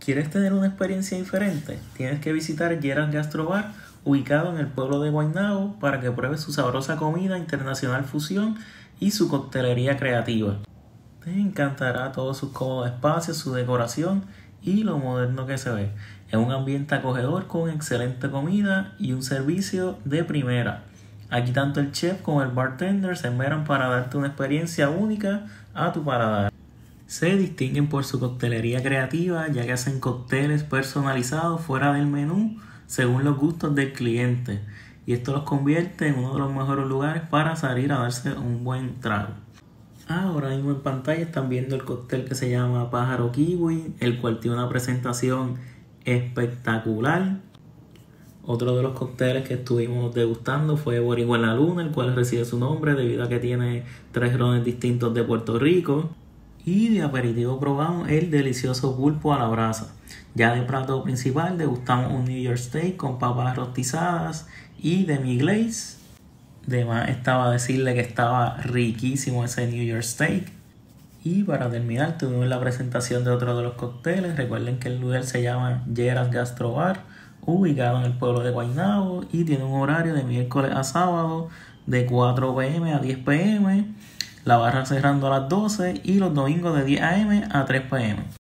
¿Quieres tener una experiencia diferente? Tienes que visitar Gerard Gastrobar, ubicado en el pueblo de Guaynabo, para que pruebes su sabrosa comida internacional fusión y su coctelería creativa. Te encantará todos sus cómodos espacios, su decoración y lo moderno que se ve. Es un ambiente acogedor con excelente comida y un servicio de primera. Aquí tanto el chef como el bartender se enveran para darte una experiencia única a tu paladar. Se distinguen por su coctelería creativa, ya que hacen cócteles personalizados fuera del menú según los gustos del cliente. Y esto los convierte en uno de los mejores lugares para salir a darse un buen trago. Ahora mismo en pantalla están viendo el cóctel que se llama Pájaro Kiwi, el cual tiene una presentación espectacular. Otro de los cócteles que estuvimos degustando fue Boricua en la Luna, el cual recibe su nombre debido a que tiene tres rones distintos de Puerto Rico. Y de aperitivo probamos el delicioso pulpo a la brasa. Ya de plato principal degustamos un New York Steak con papas rostizadas y demi glaze. De más estaba decirle que estaba riquísimo ese New York Steak. Y para terminar tuvimos la presentación de otro de los cócteles. Recuerden que el lugar se llama Gerard Gastro Bar, ubicado en el pueblo de Guaynabo y tiene un horario de miércoles a sábado de 4 pm a 10 pm la barra cerrando a las 12 y los domingos de 10 am a 3 pm.